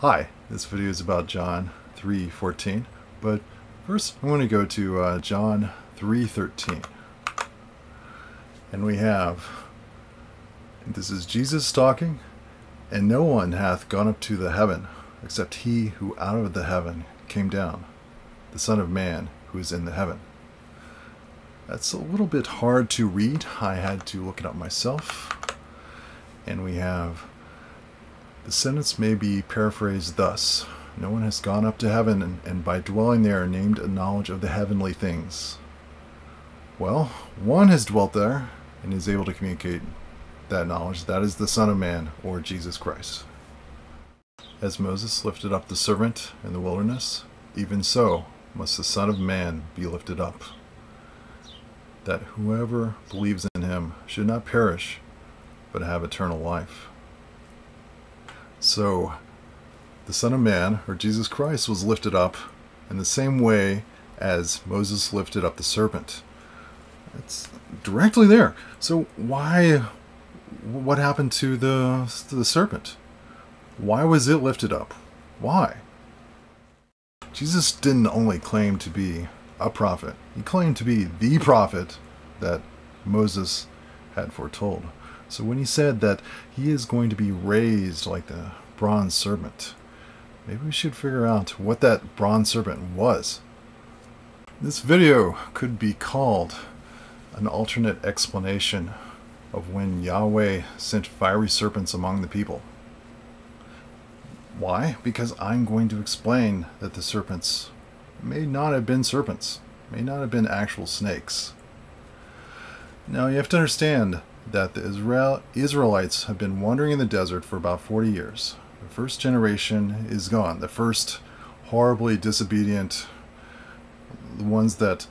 Hi, this video is about John 3.14, but first I want to go to uh, John 3.13. And we have, this is Jesus talking, and no one hath gone up to the heaven, except he who out of the heaven came down, the Son of Man who is in the heaven. That's a little bit hard to read. I had to look it up myself. And we have the sentence may be paraphrased thus No one has gone up to heaven, and, and by dwelling there named a knowledge of the heavenly things. Well, one has dwelt there and is able to communicate that knowledge. That is the Son of Man, or Jesus Christ. As Moses lifted up the serpent in the wilderness, even so must the Son of Man be lifted up, that whoever believes in him should not perish, but have eternal life. So, the Son of Man, or Jesus Christ, was lifted up in the same way as Moses lifted up the serpent. It's directly there. So why, what happened to the, to the serpent? Why was it lifted up? Why? Jesus didn't only claim to be a prophet. He claimed to be the prophet that Moses had foretold. So when he said that he is going to be raised like the bronze serpent, maybe we should figure out what that bronze serpent was. This video could be called an alternate explanation of when Yahweh sent fiery serpents among the people. Why? Because I'm going to explain that the serpents may not have been serpents, may not have been actual snakes. Now you have to understand that the Israel Israelites have been wandering in the desert for about 40 years. The first generation is gone. The first horribly disobedient, the ones that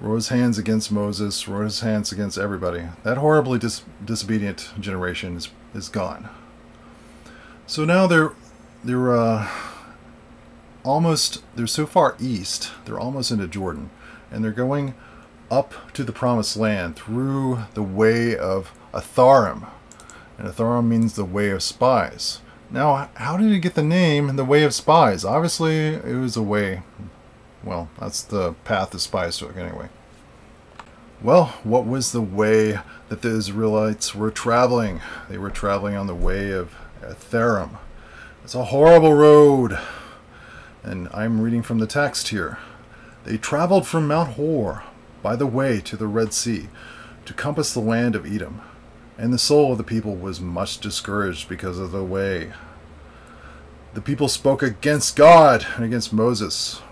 rose hands against Moses, rose hands against everybody. That horribly dis disobedient generation is, is gone. So now they're they're uh, almost they're so far east. They're almost into Jordan, and they're going up to the promised land through the way of Atharim. And Atharim means the way of spies. Now, how did he get the name the way of spies? Obviously, it was a way. Well, that's the path the spies took anyway. Well, what was the way that the Israelites were traveling? They were traveling on the way of Atharim. It's a horrible road. And I'm reading from the text here. They traveled from Mount Hor by the way to the Red Sea to compass the land of Edom. And the soul of the people was much discouraged because of the way. The people spoke against God and against Moses.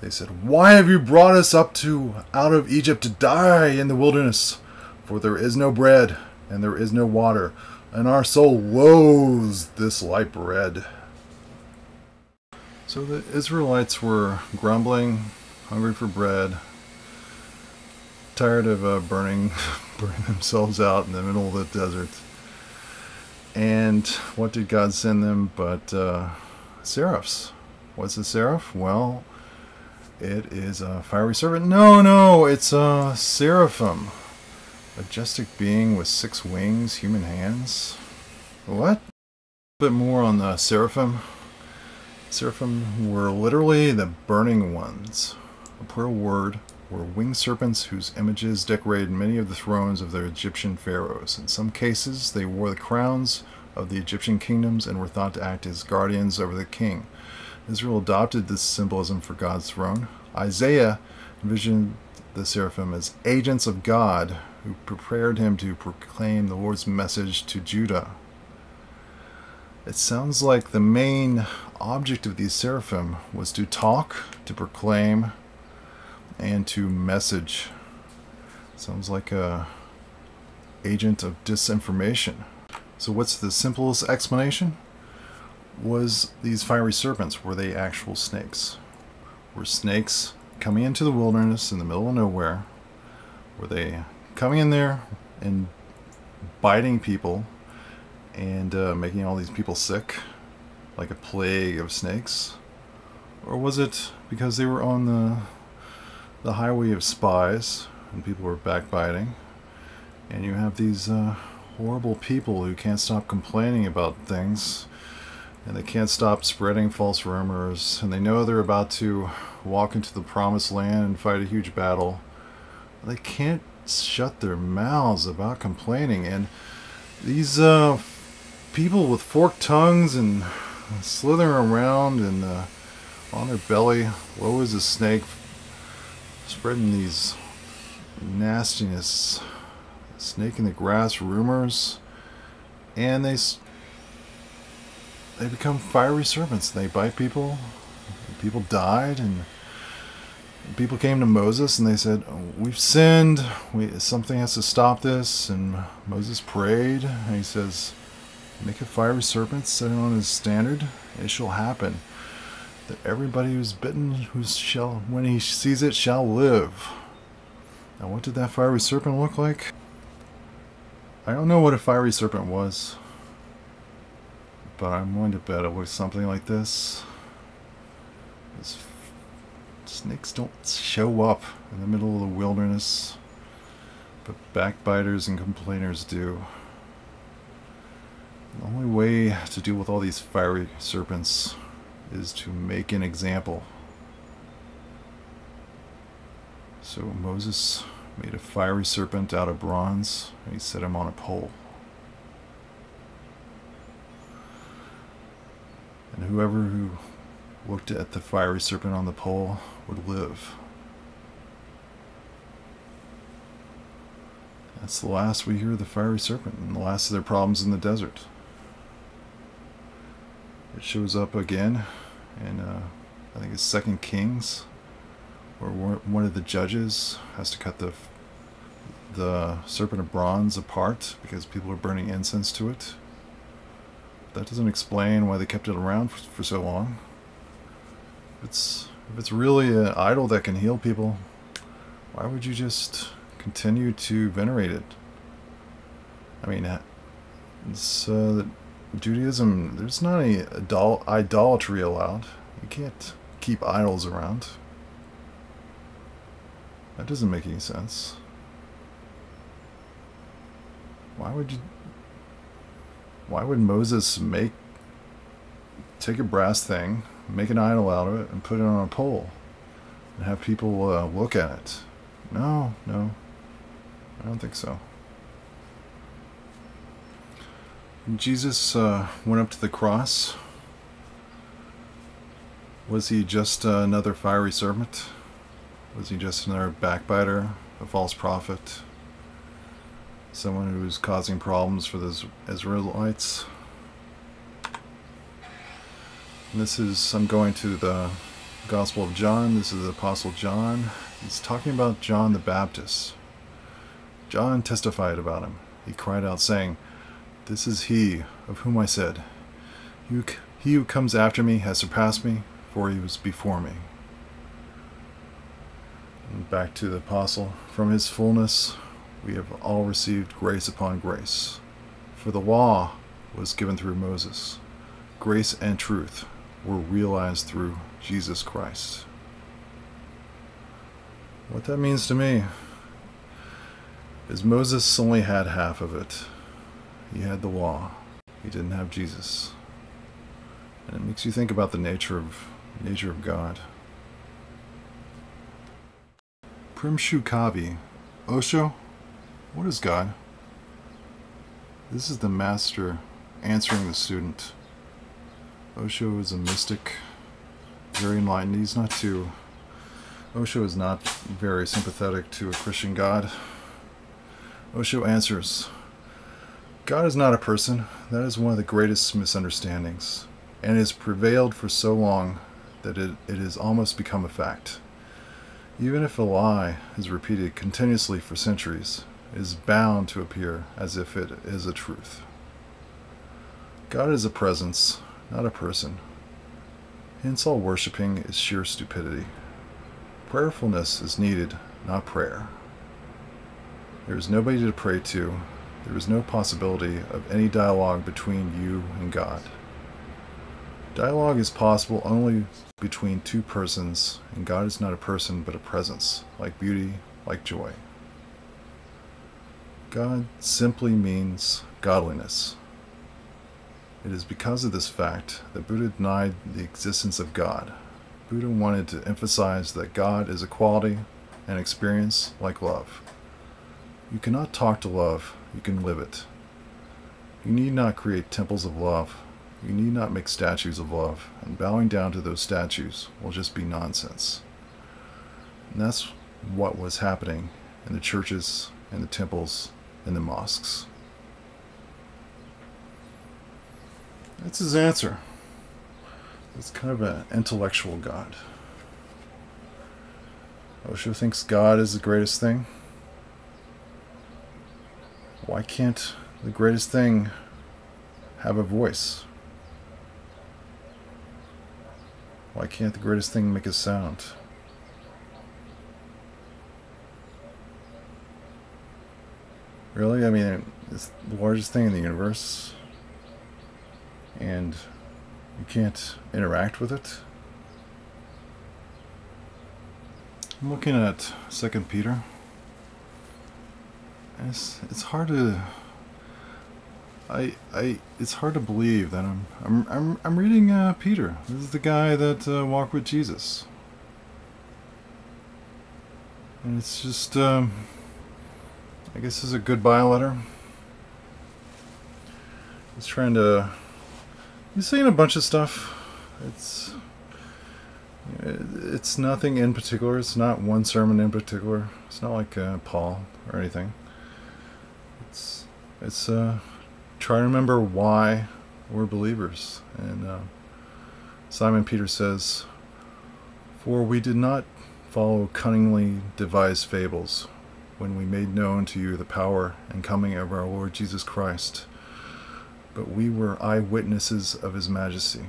They said, Why have you brought us up to out of Egypt to die in the wilderness? For there is no bread, and there is no water, and our soul loathes this light bread. So the Israelites were grumbling, hungry for bread, tired of uh, burning, burning themselves out in the middle of the desert. And what did God send them but uh, seraphs? What's a seraph? Well, it is a fiery serpent. No, no, it's a seraphim. Majestic being with six wings, human hands. What? A bit more on the seraphim. Seraphim were literally the burning ones. A poor word were winged serpents whose images decorated many of the thrones of the Egyptian pharaohs. In some cases, they wore the crowns of the Egyptian kingdoms and were thought to act as guardians over the king. Israel adopted this symbolism for God's throne. Isaiah envisioned the seraphim as agents of God who prepared him to proclaim the Lord's message to Judah. It sounds like the main object of these seraphim was to talk, to proclaim, and to message. Sounds like a agent of disinformation. So what's the simplest explanation? Was these fiery serpents, were they actual snakes? Were snakes coming into the wilderness in the middle of nowhere? Were they coming in there and biting people and uh, making all these people sick like a plague of snakes? Or was it because they were on the the highway of spies and people were backbiting. And you have these uh, horrible people who can't stop complaining about things. And they can't stop spreading false rumors, and they know they're about to walk into the promised land and fight a huge battle. They can't shut their mouths about complaining, and these uh, people with forked tongues and slithering around and uh, on their belly, low as a snake, spreading these nastiness, snake in the grass rumors, and they they become fiery serpents. They bite people. People died, and people came to Moses and they said, "We've sinned. We something has to stop this." And Moses prayed, and he says, "Make a fiery serpent, set it on his standard. It shall happen." That everybody who's bitten, who shall, when he sees it, shall live. Now, what did that fiery serpent look like? I don't know what a fiery serpent was, but I'm going to bet it was something like this. snakes don't show up in the middle of the wilderness, but backbiters and complainers do. The only way to deal with all these fiery serpents is to make an example. So Moses made a fiery serpent out of bronze and he set him on a pole. And whoever who looked at the fiery serpent on the pole would live. That's the last we hear of the fiery serpent and the last of their problems in the desert. It shows up again in, uh, I think it's Second Kings, where one of the judges has to cut the the serpent of bronze apart because people are burning incense to it. That doesn't explain why they kept it around for, for so long. If it's if it's really an idol that can heal people, why would you just continue to venerate it? I mean, it's uh, Judaism, there's not any idol idolatry allowed. You can't keep idols around. That doesn't make any sense. Why would you... Why would Moses make... Take a brass thing, make an idol out of it, and put it on a pole? And have people uh, look at it? No, no. I don't think so. Jesus uh, went up to the cross. Was he just uh, another fiery serpent? Was he just another backbiter, a false prophet? Someone who was causing problems for the Israelites? And this is, I'm going to the Gospel of John. This is the Apostle John. He's talking about John the Baptist. John testified about him. He cried out, saying, this is he of whom I said, He who comes after me has surpassed me, for he was before me. And back to the apostle. From his fullness we have all received grace upon grace. For the law was given through Moses. Grace and truth were realized through Jesus Christ. What that means to me is Moses only had half of it. He had the law. He didn't have Jesus. And it makes you think about the nature of nature of God. Primshu Kavi. Osho, what is God? This is the master answering the student. Osho is a mystic, very enlightened. He's not too... Osho is not very sympathetic to a Christian God. Osho answers, God is not a person. That is one of the greatest misunderstandings, and has prevailed for so long that it, it has almost become a fact. Even if a lie is repeated continuously for centuries, it is bound to appear as if it is a truth. God is a presence, not a person. Hence all worshipping is sheer stupidity. Prayerfulness is needed, not prayer. There is nobody to pray to, there is no possibility of any dialogue between you and God. Dialogue is possible only between two persons, and God is not a person but a presence, like beauty, like joy. God simply means godliness. It is because of this fact that Buddha denied the existence of God. Buddha wanted to emphasize that God is a quality and experience like love. You cannot talk to love, you can live it. You need not create temples of love. You need not make statues of love, and bowing down to those statues will just be nonsense. And that's what was happening in the churches in the temples in the mosques. That's his answer. It's kind of an intellectual God. Osho thinks God is the greatest thing. Why can't the greatest thing have a voice? Why can't the greatest thing make a sound? Really? I mean, it's the largest thing in the universe. And you can't interact with it. I'm looking at Second Peter. It's it's hard to I I it's hard to believe that I'm I'm I'm, I'm reading uh, Peter. This is the guy that uh, walked with Jesus, and it's just um, I guess is a goodbye letter. He's trying to He's saying a bunch of stuff. It's it's nothing in particular. It's not one sermon in particular. It's not like uh, Paul or anything. It's uh, try to remember why we're believers. And uh, Simon Peter says, "For we did not follow cunningly devised fables when we made known to you the power and coming of our Lord Jesus Christ." but we were eyewitnesses of his majesty.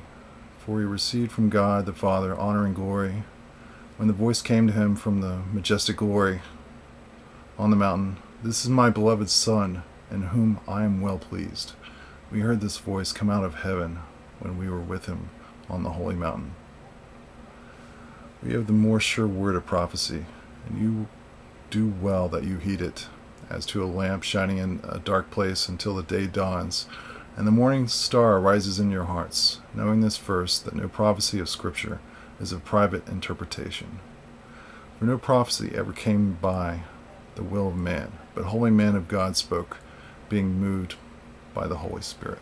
For he received from God the Father honor and glory. When the voice came to him from the majestic glory on the mountain, This is my beloved Son, in whom I am well pleased. We heard this voice come out of heaven when we were with him on the holy mountain. We have the more sure word of prophecy, and you do well that you heed it, as to a lamp shining in a dark place until the day dawns and the morning star rises in your hearts, knowing this first, that no prophecy of Scripture is of private interpretation. For no prophecy ever came by the will of man, but holy men of God spoke, being moved by the Holy Spirit.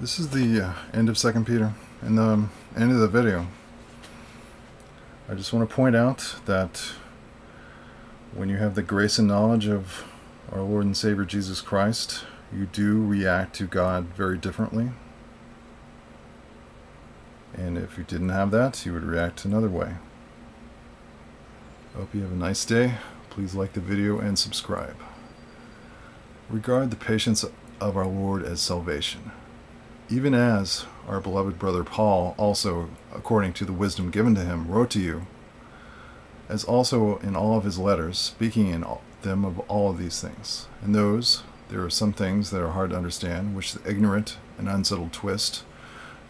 This is the uh, end of Second Peter, and the um, end of the video. I just want to point out that when you have the grace and knowledge of our Lord and Savior Jesus Christ, you do react to God very differently. And if you didn't have that, you would react another way. Hope you have a nice day. Please like the video and subscribe. Regard the patience of our Lord as salvation, even as our beloved brother Paul also, according to the wisdom given to him, wrote to you, as also in all of his letters, speaking in them of all of these things, and those there are some things that are hard to understand, which the ignorant and unsettled twist,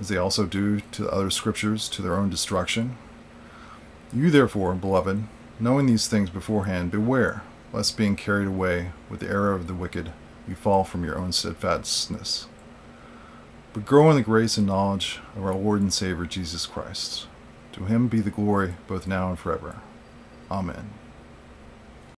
as they also do to other scriptures to their own destruction. You therefore, beloved, knowing these things beforehand, beware, lest being carried away with the error of the wicked, you fall from your own steadfastness. But grow in the grace and knowledge of our Lord and Savior Jesus Christ. To him be the glory both now and forever. Amen.